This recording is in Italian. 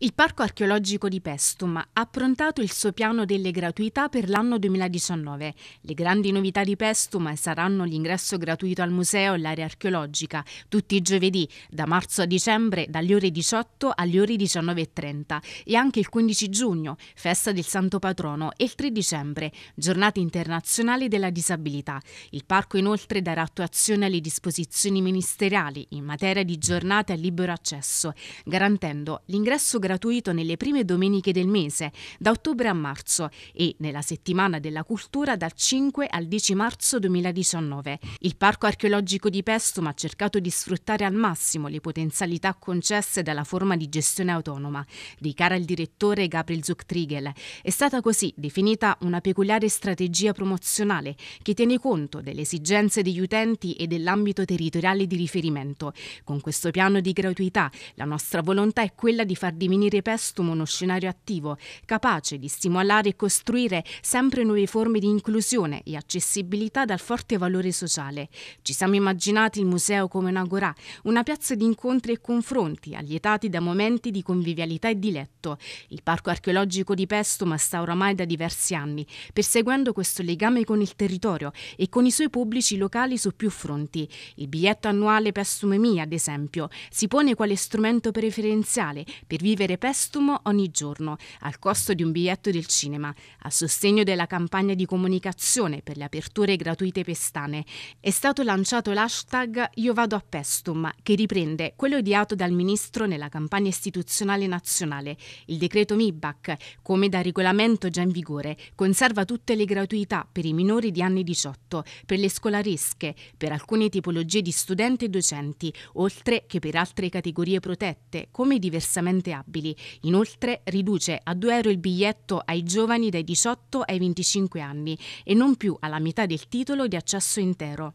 Il Parco archeologico di Pestum ha approntato il suo piano delle gratuità per l'anno 2019. Le grandi novità di Pestum saranno l'ingresso gratuito al museo e l'area archeologica, tutti i giovedì, da marzo a dicembre, dalle ore 18 alle ore 19.30 e anche il 15 giugno, festa del Santo Patrono, e il 3 dicembre, giornata internazionale della disabilità. Il parco inoltre darà attuazione alle disposizioni ministeriali in materia di giornate a libero accesso, garantendo l'ingresso gratuito gratuito nelle prime domeniche del mese, da ottobre a marzo, e nella settimana della cultura dal 5 al 10 marzo 2019. Il Parco archeologico di Pestum ha cercato di sfruttare al massimo le potenzialità concesse dalla forma di gestione autonoma, dichiara il direttore Gabriel Zucktrigel. È stata così definita una peculiare strategia promozionale che tiene conto delle esigenze degli utenti e dell'ambito territoriale di riferimento. Con questo piano di gratuità la nostra volontà è quella di far diminuire divenire Pestum uno scenario attivo, capace di stimolare e costruire sempre nuove forme di inclusione e accessibilità dal forte valore sociale. Ci siamo immaginati il museo come un'agorà, una piazza di incontri e confronti, allietati da momenti di convivialità e diletto. Il parco archeologico di Pestum sta oramai da diversi anni, perseguendo questo legame con il territorio e con i suoi pubblici locali su più fronti. Il biglietto annuale Pestum Mia, ad esempio, si pone quale strumento preferenziale per vivere ricevere Pestum ogni giorno, al costo di un biglietto del cinema, a sostegno della campagna di comunicazione per le aperture gratuite pestane. È stato lanciato l'hashtag Io vado a Pestum, che riprende quello ideato dal ministro nella campagna istituzionale nazionale. Il decreto MIBAC, come da regolamento già in vigore, conserva tutte le gratuità per i minori di anni 18, per le scolaresche, per alcune tipologie di studenti e docenti, oltre che per altre categorie protette, come diversamente abili disponibili. Inoltre riduce a 2 euro il biglietto ai giovani dai 18 ai 25 anni e non più alla metà del titolo di accesso intero.